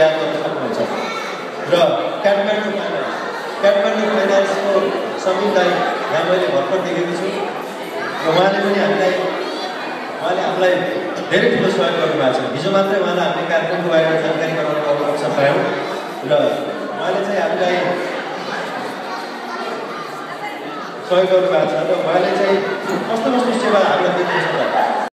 याद गर्न सक्नुहुन्छ र काठमाडौँ फाइनेन्स काठमाडौँ फाइनेन्सको समीरलाई यहाँ मैले भर्खर देखेको छु। र उहाँले पनि हामीलाई उहाँले हामीलाई धेरै ठुलो सहयोग गर्नुभएको छ। हिजो मात्रै उहाँलाई हामीले कार्यक्रमको बारेमा जानकारी गराउनु अवसर पायौँ र उहाँले चाहिँ हामीलाई सहयोग गर्नुभएको छ। र उहाँले चाहिँ कस्तो कस्तो सेवा हामीलाई दिनुहुन्छ?